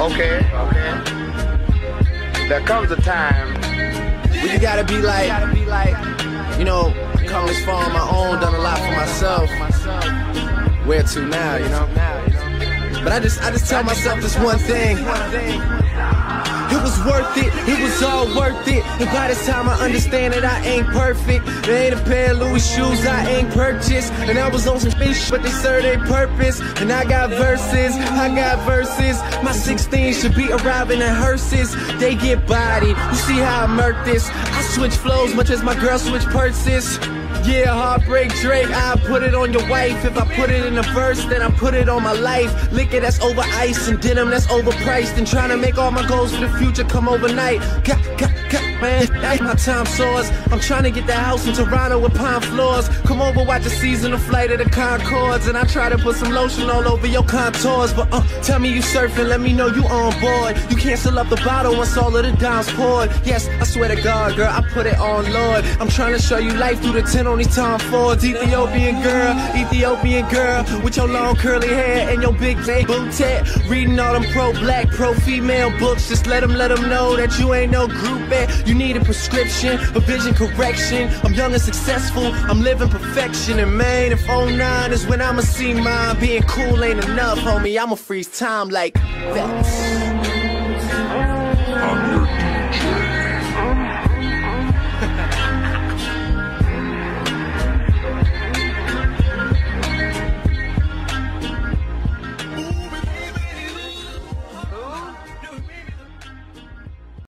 Okay, okay. There comes a time when you gotta be like, you know, I come this far on my own, done a lot for myself. Where to now, you know? But I just, I just tell myself this one thing. It was worth it, it was all worth it. And by this time I understand that I ain't perfect. There ain't a pair of Louis shoes I ain't purchased. And I was on some fish, but they serve their purpose. And I got verses, I got verses. My 16 should be arriving in hearses. They get bodied. You see how I murk this? I switch flows much as my girl switch purses. Yeah, heartbreak Drake, I put it on your wife. If I put it in a verse, then I put it on my life. Liquor that's over ice and denim that's overpriced. And trying to make all my goals for the future come overnight. Man, my time soars. I'm trying to get the house in Toronto with pine floors. Come over, watch a season of flight of the Conchords. And I try to put some lotion all over your contours. But uh, tell me you surfing, let me know you on board. You cancel up the bottle once all of the dimes poured. Yes, I swear to God, girl, I put it on Lord. I'm trying to show you life through the 10 on these Tom Fords, Ethiopian girl, Ethiopian girl, with your long curly hair and your big day boot Reading all them pro-black, pro-female books, just let them, let them know that you ain't no groupie. You need a prescription, a vision correction. I'm young and successful, I'm living perfection. And man, if 09 is when I'ma see mine, being cool ain't enough, homie. I'ma freeze time like that.